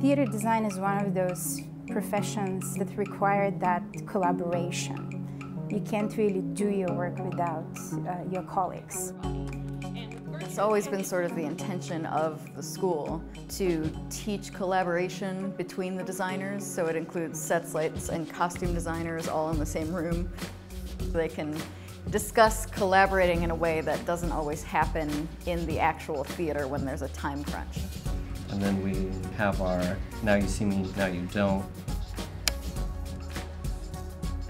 Theater design is one of those professions that require that collaboration. You can't really do your work without uh, your colleagues. It's always been sort of the intention of the school to teach collaboration between the designers, so it includes sets, lights, and costume designers all in the same room. They can discuss collaborating in a way that doesn't always happen in the actual theater when there's a time crunch. And then we have our Now You See Me, Now You Don't.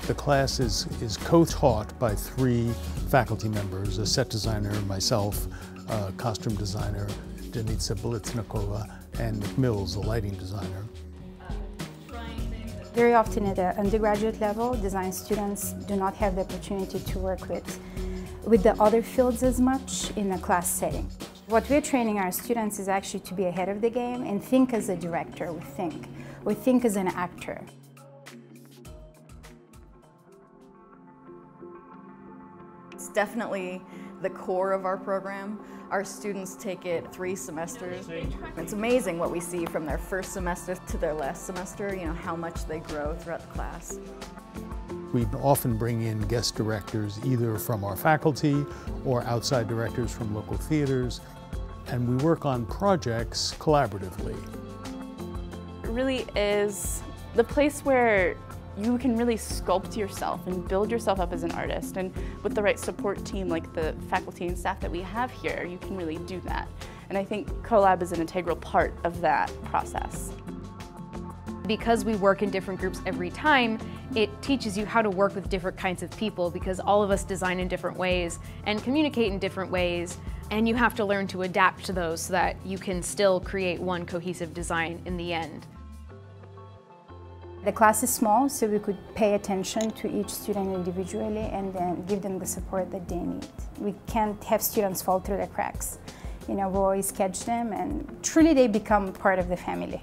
The class is, is co-taught by three faculty members, a set designer, myself, a costume designer, Denitsa Bliznakova, and Mills, a lighting designer. Very often at the undergraduate level, design students do not have the opportunity to work with, with the other fields as much in a class setting. What we're training our students is actually to be ahead of the game and think as a director, we think. We think as an actor. It's definitely the core of our program. Our students take it three semesters. It's amazing what we see from their first semester to their last semester, you know, how much they grow throughout the class. We often bring in guest directors either from our faculty or outside directors from local theaters, and we work on projects collaboratively. It really is the place where you can really sculpt yourself and build yourself up as an artist. And with the right support team like the faculty and staff that we have here, you can really do that. And I think CoLab is an integral part of that process. Because we work in different groups every time, it teaches you how to work with different kinds of people because all of us design in different ways and communicate in different ways. And you have to learn to adapt to those so that you can still create one cohesive design in the end. The class is small, so we could pay attention to each student individually and then give them the support that they need. We can't have students fall through the cracks. You know, we always catch them and truly they become part of the family.